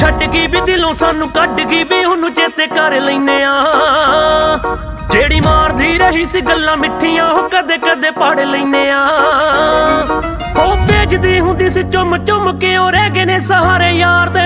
ਛੱਡ ਗਈ ਵੀ ਦਿਲੋਂ ਸਾਨੂੰ ਕੱਢ ਗਈ ਵੀ ਉਹਨੂੰ ਚੇਤੇ ਕਰ ਲੈਨੇ ਆ। ਜਿਹੜੀ ਮਾਰਦੀ ਰਹੀ ਸੀ ਗੱਲਾਂ ਮਿੱਠੀਆਂ, ਉਹ ਕਦੇ ਕਦੇ ਪੜ ਲੈਨੇ ਆ। ਉਹ ਭੇਜਦੀ ਹੁੰਦੀ ਸੀ ਚੁੰਮ ਚੁੰਮ ਕੇ, ਉਹ ਰਹਿ ਗਏ ਨੇ ਸਹਾਰੇ ਯਾਰ ਦੇ।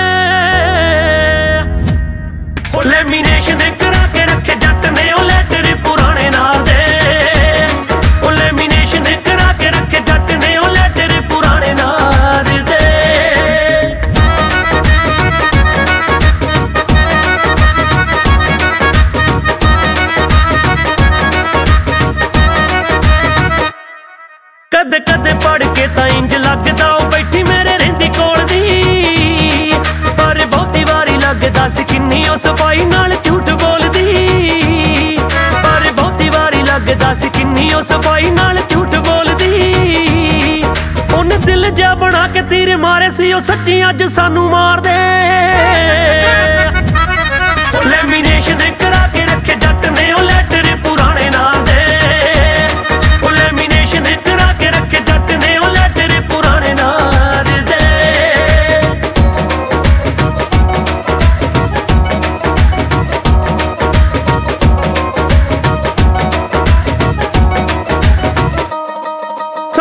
ਕੇ ਤਾਂ ਇੰਜ ਲੱਗਦਾ ਉਹ ਬੈਠੀ ਮੇਰੇ ਰਹਿੰਦੀ ਕੋਲ ਦੀ। ਪਰ ਬਹੁਤੀ ਵਾਰੀ ਲੱਗਦਾ ਸੀ ਕਿੰਨੀ ਉਹ ਸਫ਼ਾਈ ਨਾਲ ਝੂਠ ਬੋਲਦੀ। ਪਰ ਬਹੁਤੀ ਵਾਰੀ ਲੱਗਦਾ ਸੀ ਕਿੰਨੀ ਉਹ ਸਫ਼ਾਈ ਨਾਲ ਝੂਠ ਬੋਲਦੀ। ਉਹਨੇ ਦਿਲ ਜਿਹਾ ਬਣਾ ਕੇ ਤੀਰ ਮਾਰੇ ਸੀ, ਉਹ ਸੱਚੀ ਅੱਜ ਸਾਨੂੰ ਮਾਰਦੇ।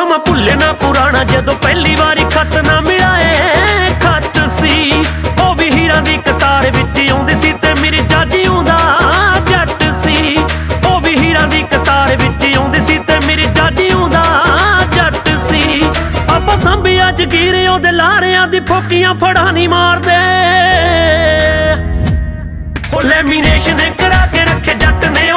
ਸਮਾਂ ਭੁੱਲੇ ਨਾ ਪੁਰਾਣਾ, ਜਦੋਂ ਪਹਿਲੀ ਵਾਰੀ ਖੱਤ ਨਾ ਮਿਲਾਏ ਖੱਤ ਸੀ, ਉਹ ਵੀ ਹੀਰਾਂ ਦੀ ਕਤਾਰ ਵਿੱਚ ਆਉਂਦੀ ਸੀ ਤੇ ਮੇਰੀ ਜਾਜੀ ਆਉਂਦਾ। ਜੱਟ ਸੀ, ਉਹ ਵੀ ਹੀਰਾਂ ਦੀ ਕਤਾਰ ਵਿੱਚ ਆਉਂਦੀ ਸੀ ਤੇ ਮੇਰੀ ਜਾਜੀ ਆਉਂਦਾ। ਜੱਟ ਸੀ, ਆਪਾਂ ਸੰਭਿਆ ਜਗੀਰ, ਉਹਦੇ ਲਾਰਿਆਂ ਦੀ ਫੋਕੀਆਂ ਫੜਾ ਨਹੀਂ ਮਾਰਦੇ। ਉਹ ਲੈਮੀਨੇਸ਼ਨ ਕਰਾ ਕੇ ਰੱਖੇ ਜੱਟ ਨੇ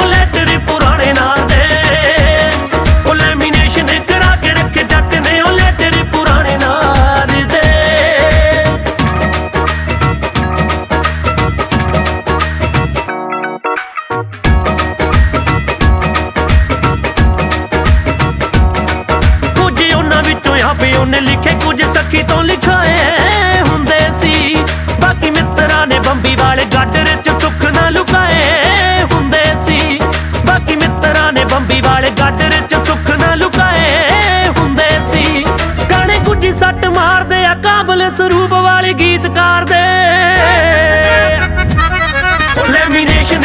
ਆਪੇ ਉਹਨੇ ਲਿਖੇ ਕੁਝ ਸਖੀ ਤੋਂ ਲਿਖਾਏ ਹੁੰਦੇ ਸੀ। ਬਾਕੀ ਮਿੱਤਰਾਂ ਨੇ ਬੰਬੀ ਵਾਲੇ ਗਾਡਰ 'ਚ ਸੁੱਖ ਨਾ ਲੁਕਾਏ ਹੁੰਦੇ ਸੀ। ਬਾਕੀ ਮਿੱਤਰਾਂ ਨੇ ਬੰਬੀ ਵਾਲੇ ਗਾਡਰ 'ਚ ਸੁੱਖ ਨਾ ਲੁਕਾਏ ਹੁੰਦੇ ਸੀ। ਗਾਣੇ ਕੁਝ ਸੱਟ ਮਾਰਦੇ ਆ ਕਾਬਲ ਸਰੂਪ ਵਾਲੇ ਗੀਤਕਾਰ ਦੇ। ਲੈਮੀਨੇਸ਼ਨ